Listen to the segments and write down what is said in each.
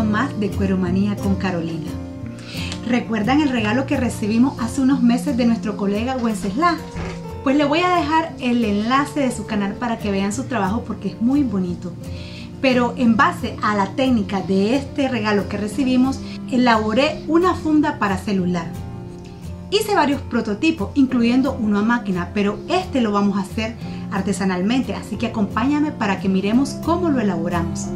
Más de Cueromanía con Carolina. ¿Recuerdan el regalo que recibimos hace unos meses de nuestro colega Wenceslao? Pues le voy a dejar el enlace de su canal para que vean su trabajo porque es muy bonito. Pero en base a la técnica de este regalo que recibimos, elaboré una funda para celular. Hice varios prototipos, incluyendo uno a máquina, pero este lo vamos a hacer artesanalmente, así que acompáñame para que miremos cómo lo elaboramos.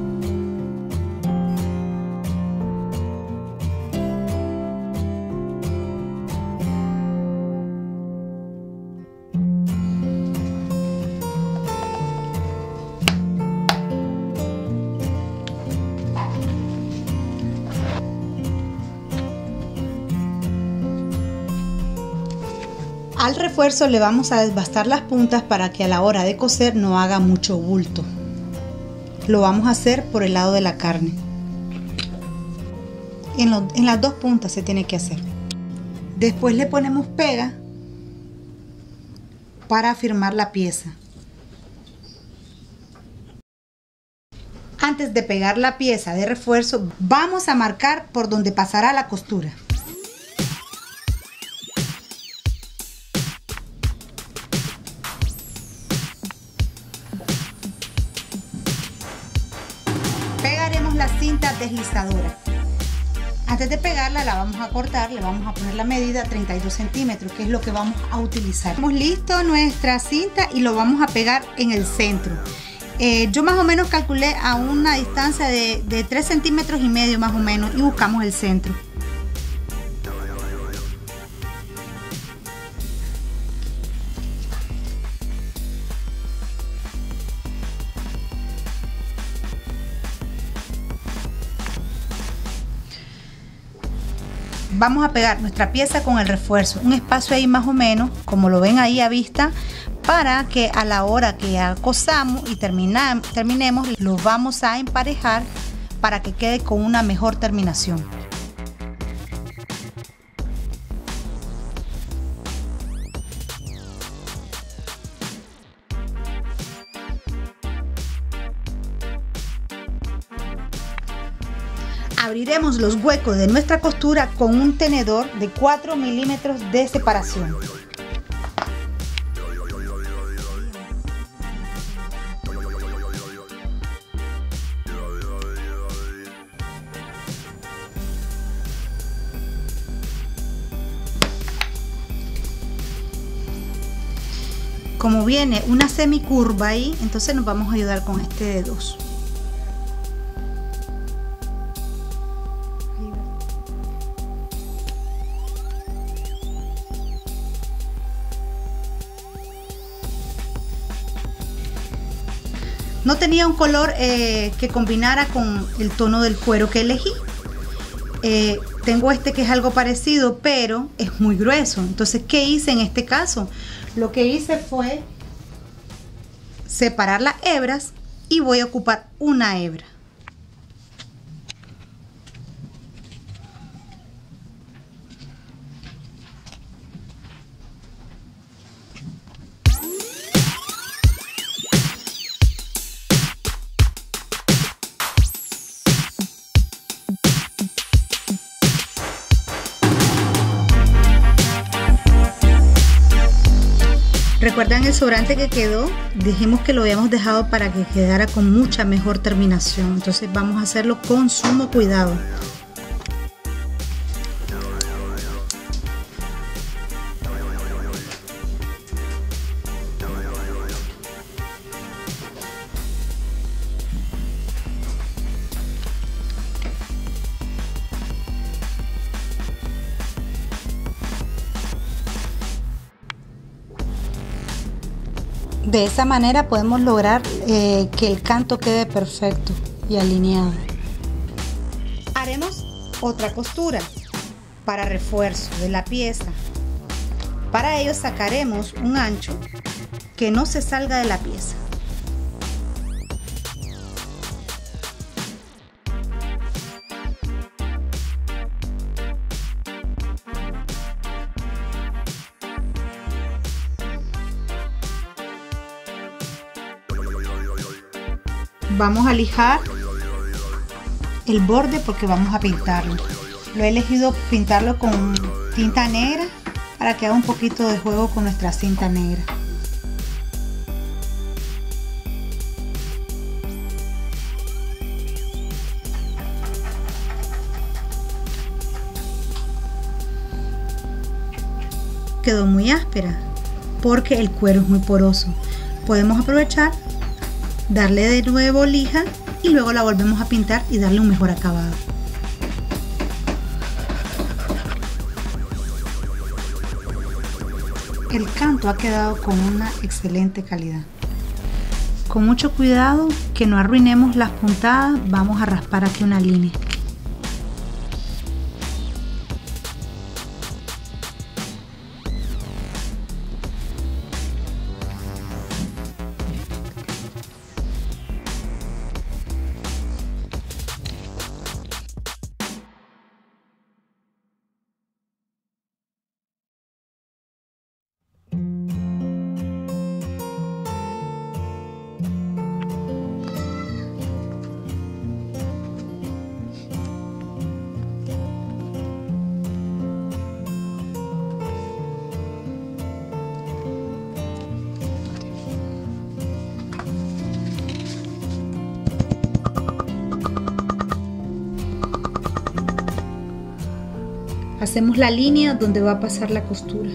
Al refuerzo le vamos a desbastar las puntas para que a la hora de coser no haga mucho bulto. Lo vamos a hacer por el lado de la carne. En, las dos puntas se tiene que hacer. Después le ponemos pega para firmar la pieza. Antes de pegar la pieza de refuerzo, vamos a marcar por donde pasará la costura. Deslizadora. Antes de pegarla la vamos a cortar, le vamos a poner la medida 32 centímetros, que es lo que vamos a utilizar. Hemos listo nuestra cinta y lo vamos a pegar en el centro. Eh, yo más o menos calculé a una distancia de, de 3 centímetros y medio más o menos y buscamos el centro. Vamos a pegar nuestra pieza con el refuerzo, un espacio ahí más o menos, como lo ven ahí a vista, para que a la hora que acosamos y terminemos, lo vamos a emparejar para que quede con una mejor terminación. Abriremos los huecos de nuestra costura con un tenedor de 4 milímetros de separación. Como viene una semicurva ahí, entonces nos vamos a ayudar con este de 2. No tenía un color eh, que combinara con el tono del cuero que elegí. Eh, tengo este que es algo parecido, pero es muy grueso. Entonces, ¿qué hice en este caso? Lo que hice fue separar las hebras y voy a ocupar una hebra. ¿Recuerdan el sobrante que quedó? Dijimos que lo habíamos dejado para que quedara con mucha mejor terminación. Entonces vamos a hacerlo con sumo cuidado. De esa manera podemos lograr eh, que el canto quede perfecto y alineado. Haremos otra costura para refuerzo de la pieza. Para ello sacaremos un ancho que no se salga de la pieza. Vamos a lijar el borde porque vamos a pintarlo. Lo he elegido pintarlo con tinta negra para que haga un poquito de juego con nuestra cinta negra. quedó muy áspera porque el cuero es muy poroso. Podemos aprovechar, darle de nuevo lija y luego la volvemos a pintar y darle un mejor acabado. El canto ha quedado con una excelente calidad. Con mucho cuidado que no arruinemos las puntadas, vamos a raspar aquí una línea. Hacemos la línea donde va a pasar la costura.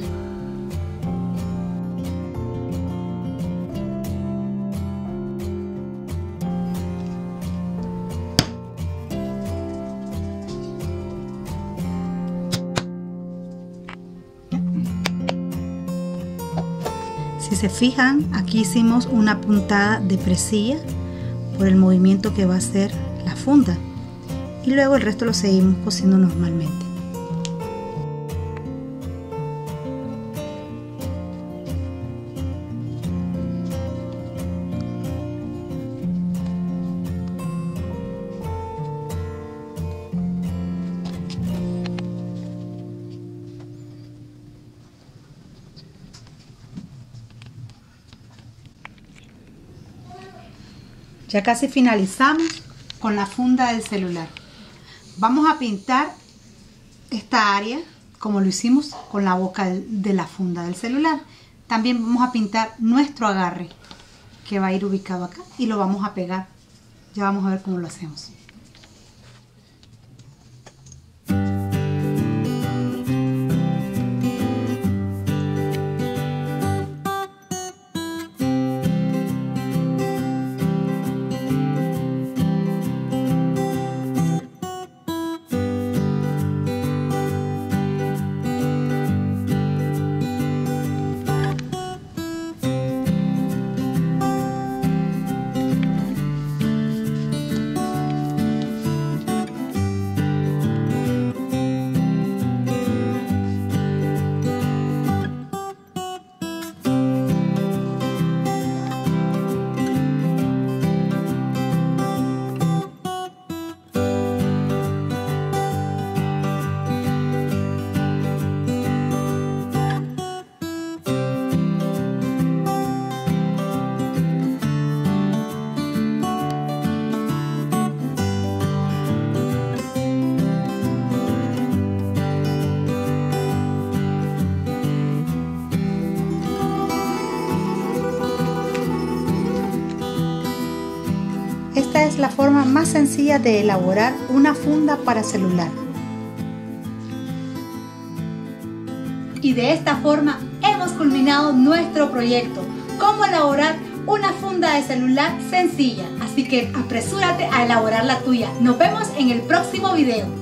Si se fijan, aquí hicimos una puntada de presilla por el movimiento que va a hacer la funda y luego el resto lo seguimos cosiendo normalmente. Ya casi finalizamos con la funda del celular. Vamos a pintar esta área como lo hicimos con la boca de la funda del celular. También vamos a pintar nuestro agarre que va a ir ubicado acá y lo vamos a pegar. Ya vamos a ver cómo lo hacemos. Es la forma más sencilla de elaborar una funda para celular. Y de esta forma hemos culminado nuestro proyecto, cómo elaborar una funda de celular sencilla. Así que apresúrate a elaborar la tuya. Nos vemos en el próximo video.